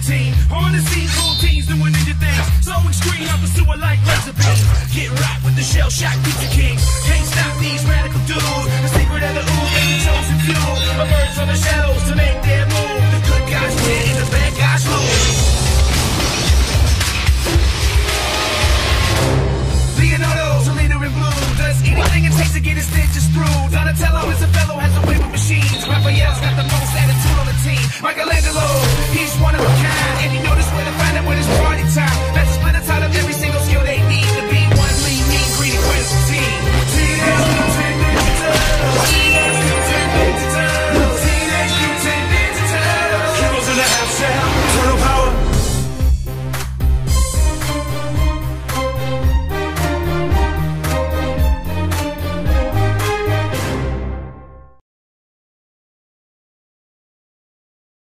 team. On the scene, cool teams doing ninja things. So extreme, I pursue it like laser beam. Get right with the shell shock, pizza king. Can't stop these radical dudes. The secret of the ooze and the chosen few. Emerge from the shadows to make their move. The good guys win and the bad guys lose. Leonardo's a leader in blue. Does anything it takes to get his stitches through. Donatello is a fellow, has a way with machines. Raphael's got the most attitude on the team. Michelangelo one of a kind.